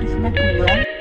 original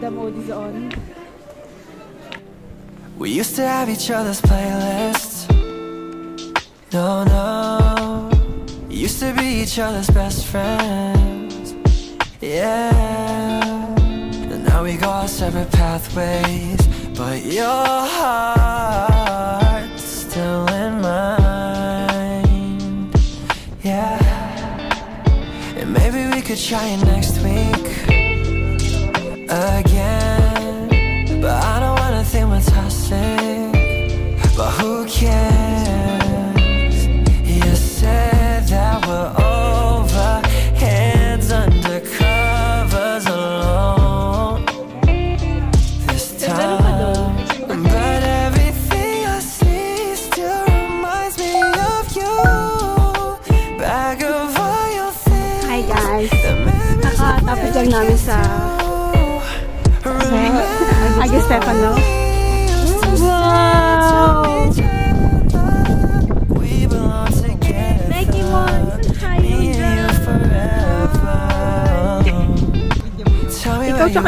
Mode is on. We used to have each other's playlists. No, no. Used to be each other's best friends. Yeah. And now we go our separate pathways. But your heart's still in mine. Yeah. And maybe we could try it next week again.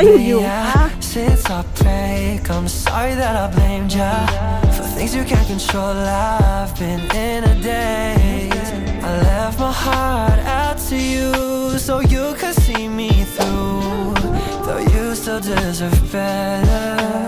You you, been ah. since our break. I'm sorry that I blamed ya for things you can't control. I've been in a daze. I left my heart out to you so you could see me through. Though you still deserve better.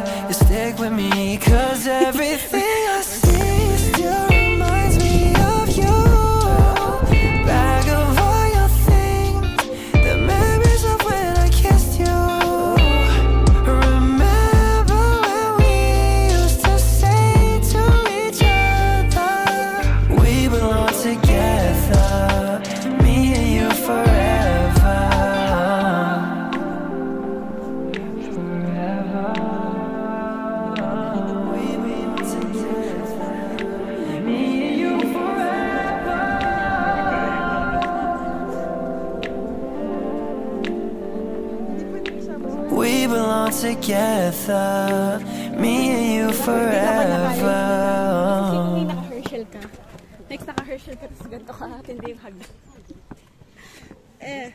Tapos ganito ka, hindi yung hagdan. Eh,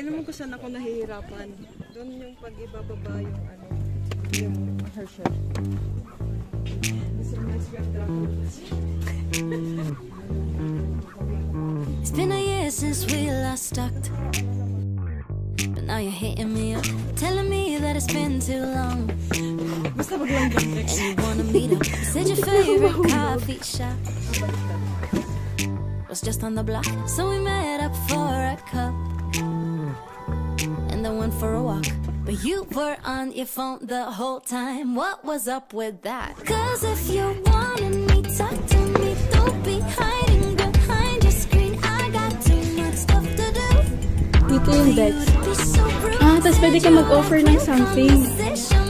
naman kung saan ako nahihirapan. Doon yung pag ibababa yung ano, yung Herschel. It's been a year since we last talked. But now you're hitting me up, telling me that it's been too long. And you wanna meet up. You said your favorite coffee shop was just on the block. So we met up for a cup. And then went for a walk. But you were on your phone the whole time. What was up with that? Cause if you wanted me, talk to me. Don't be hiding behind your screen. I got too much stuff to do. Dito yung For you Dex. to be so. Ah, tas pwede ka mag-offer ng something.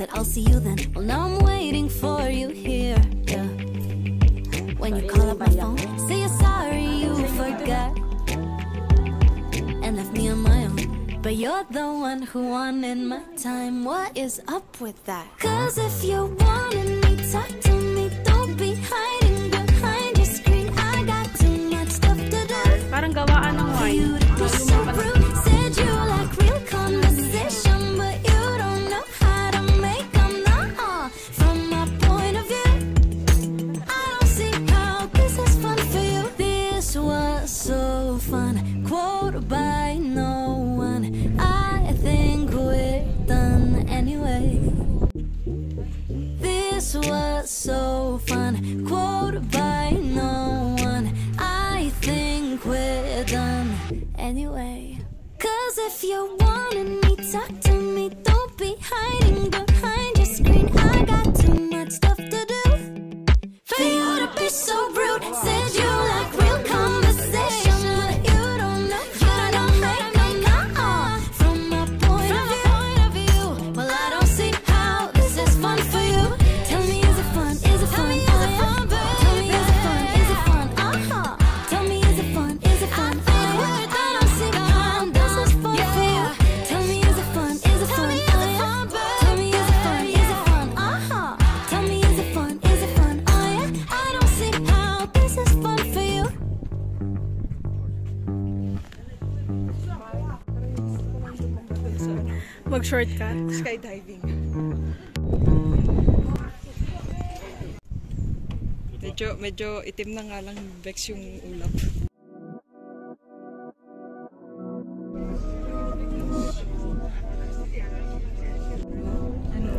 That I'll see you then. Well, now I'm waiting for you here. Yeah. When you call up my phone, say you're sorry you forgot and left me on my own. But you're the one who wanted my time. What is up with that? Cause if you wanted me, talk to me. Don't be hiding behind your screen. I got too much stuff to do. Parang gawaan ng wine. Mag-shortcut. Skydiving. Medyo, medyo itim na nga lang Bex yung ulap.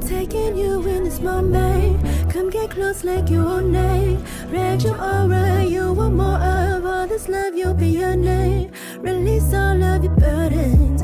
Taking you in this moment. Come get close like you own name. Read your aura, you want more of all this love, you'll be your name. Release all of your burdens.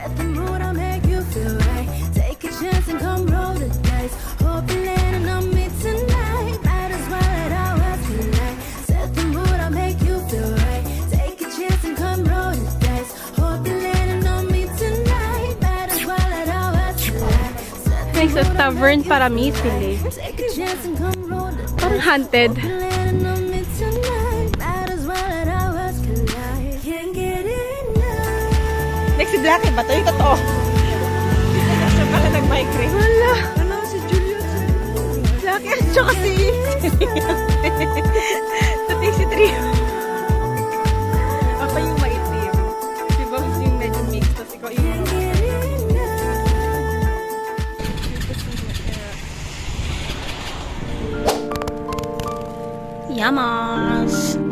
Set the mood, I make you feel right. Take a chance and come roll the dice. Hope you're landing on me tonight. Might as well let our hearts collide. Set the mood, I make you feel right. Take a chance and come roll the dice. Hope you're landing on me tonight. Might as well let our hearts collide. Set the May sa mood, I tavern you para feel misili. right. Take black eh. Ba't ito yung totoo? Siya pala nag-migrate. Wala. Ano si Julian? Black yan. Tsaka si... Tati eh. si Trio. Ako yung maitim. Si Bobs yung medyo mixed. Tapos ikaw yung... Yamas!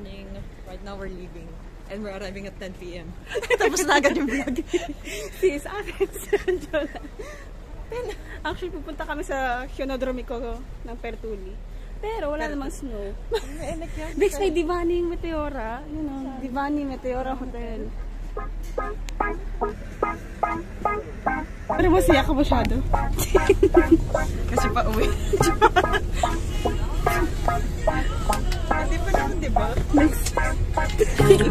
Leaving at 10 p.m. Tapos na agad yung vlog. Akin sa Anjola. Actually, pupunta kami sa Hyonodromico ng Pertuli. Pero wala namang snow. Next may Divani Meteora. You know, Divani Meteora Hotel. Pero masaya ka masyado. Kasi pa uwi. Hindi pa naman, di ba?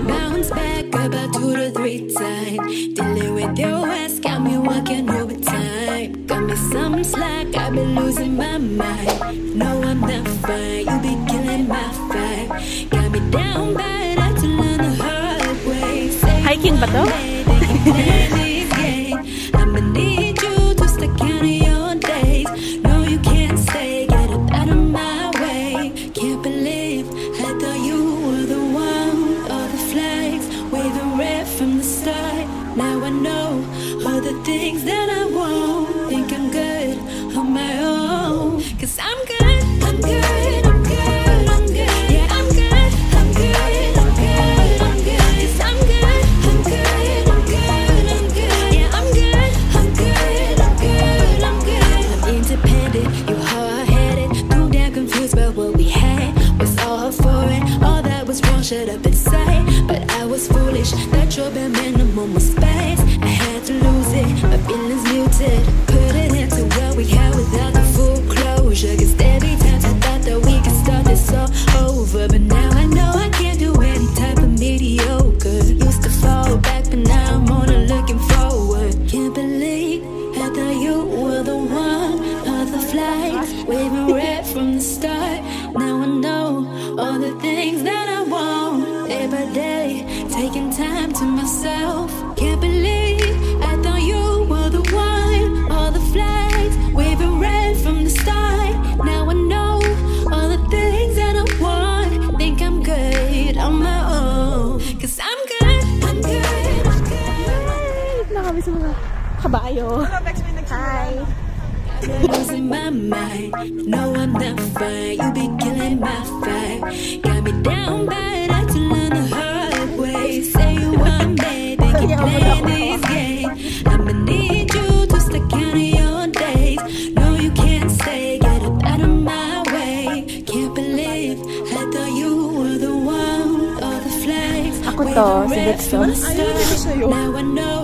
Bounce back about two to three times. Dealing with your ass got me working overtime. Got me some slack, I've been losing my mind. No, I'm not fine, you be killing my vibe. Got me down bad, I had to learn the hard way. Say Hiking ba to? Minimum was space. I had to lose it, my feelings muted. Put it into what we had without kabayo. Wala, Bex, may nagsimula. losing my mind. No, I'm not fine. You be killing my vibe. Got me down bad. I had to learn the hard way. Say you want me, then keep playing this game. I'ma need you to start counting your days. No, you can't stay. Get up out of my way. Can't believe I thought you were the one. All the flags. Ako to, si Dexon. Now I know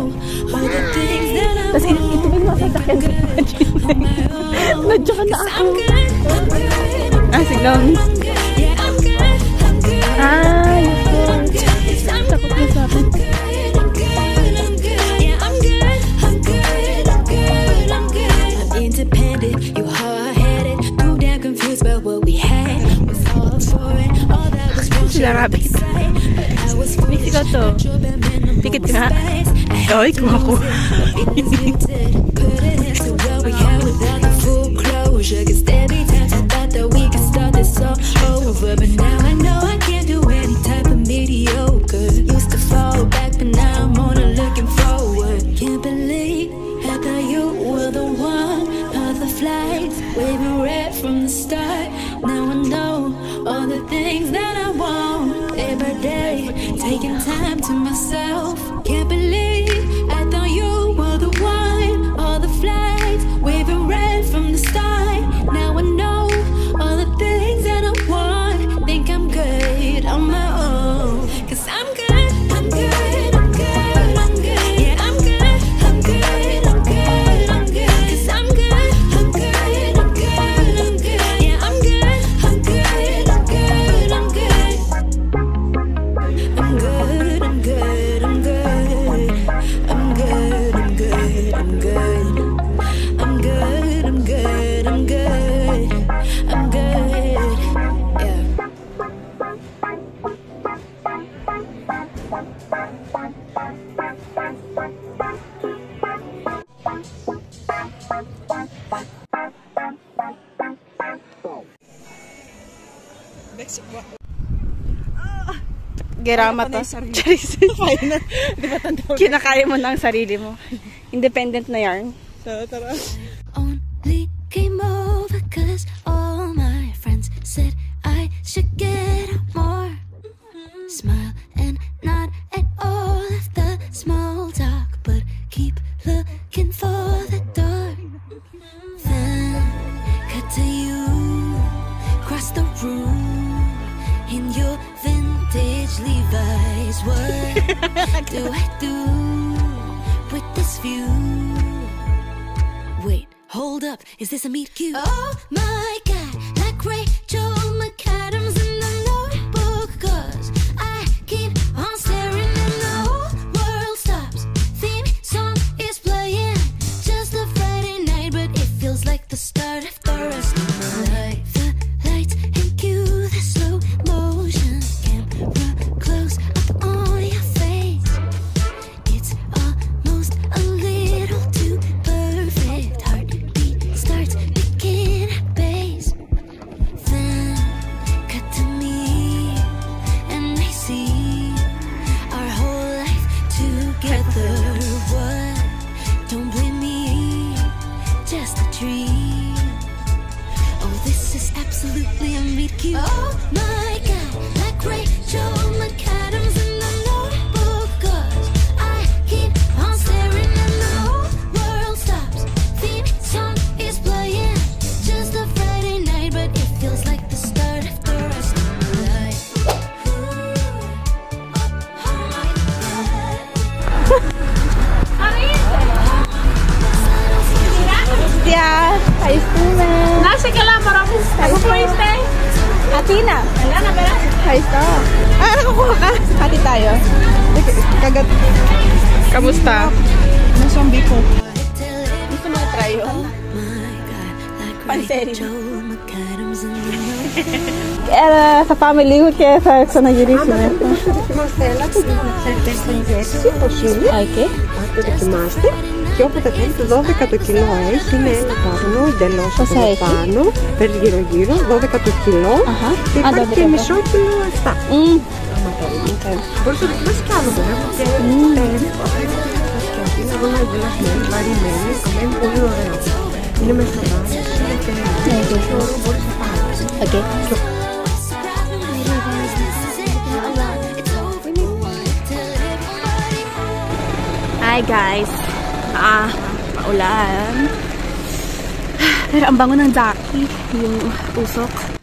the mo sa Nadya na ako. Ah, signal. Ah, yun. Takot na sa akin. You hard-headed, too damn confused about what we had. Was all for it, all that was wrong. Sila rabbit. I was foolish, Mexico to. that your bare minimum Tikit was nga. I had Ay, kuha into what we had without the full closure. Cause there be times I thought that we could start this all over. But now I know I can't do any type of mediocre. Used to fall back, but now I'm on a looking forward. Can't believe I thought you were the one. All the flags waving red from the start. Now I know all the things that I want. By day, taking time to myself. Gerama Kaya to. pa na yung sarili. Charis. Final. Di ba tanda ko? Kinakaya mo na ang sarili mo. Independent na yarn. Tara, tara. tayo. Kagat. Kamusta? Nasang θα Gusto mo try yun? Panseri. Sa family ko kaya sa ξαναγυρίσουμε. Μας θέλατε το δοκιμάστε. Και όποτε θέλει το 12 το κιλό έχει, είναι ένα πάνω, εντελώς από πάνω. περίγυρω γύρω, 12 το κιλό. Και και μισό κιλό 7. Hi guys. Ah, paulan. Pero ang bango ng Jackie, yung.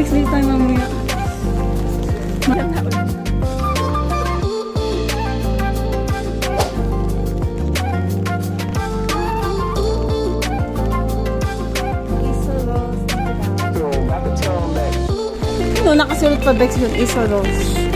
Breaks dito tayo mamaya. No, nakasulot pa Bex yung Isa Rose.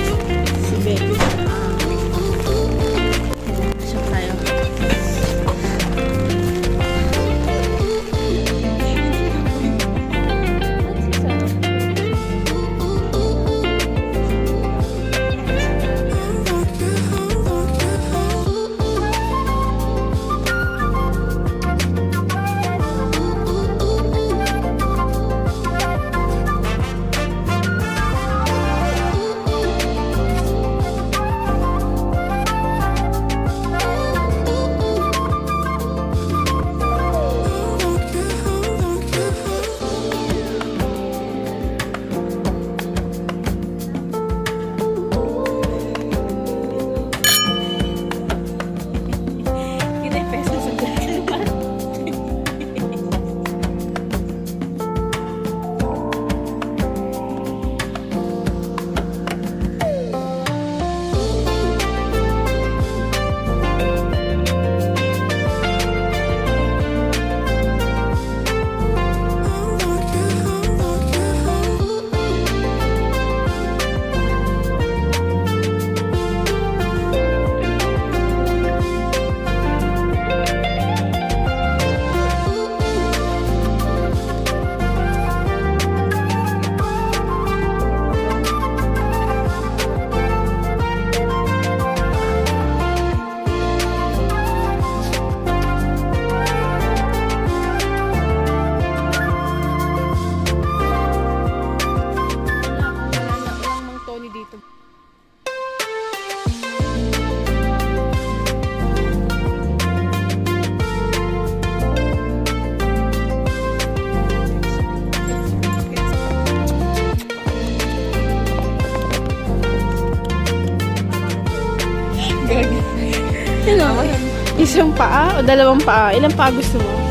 dalawang paa. Ilang paa gusto mo?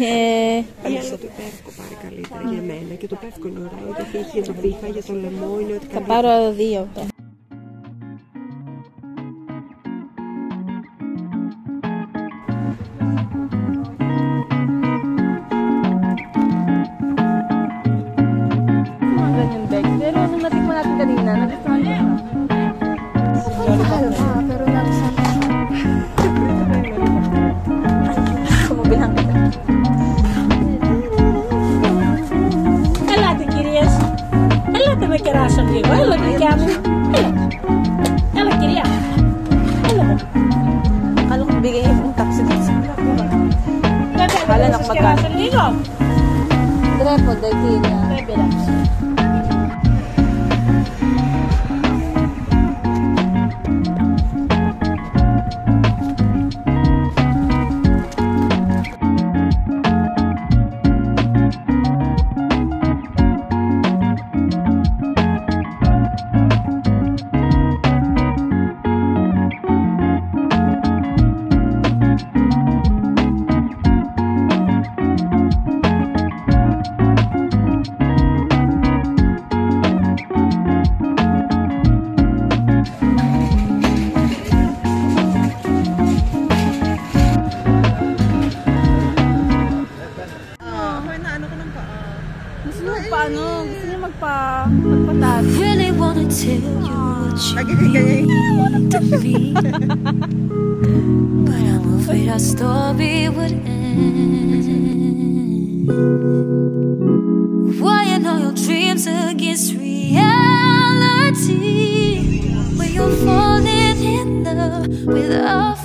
Ε... Το πεύκο και το είναι ωραίο, το βήχα, για το λαιμό, Θα πάρω δύο. acha amigo? Ela que quer. Ela. Ela queria. Ela. Kala ko bigay yung taxi taxi. Kala na magkano. Direpo, dahil kaya. Bebe lang. You what you mean to me. But I'm afraid our story would end. Weighing all your dreams against reality. When you're falling in love with a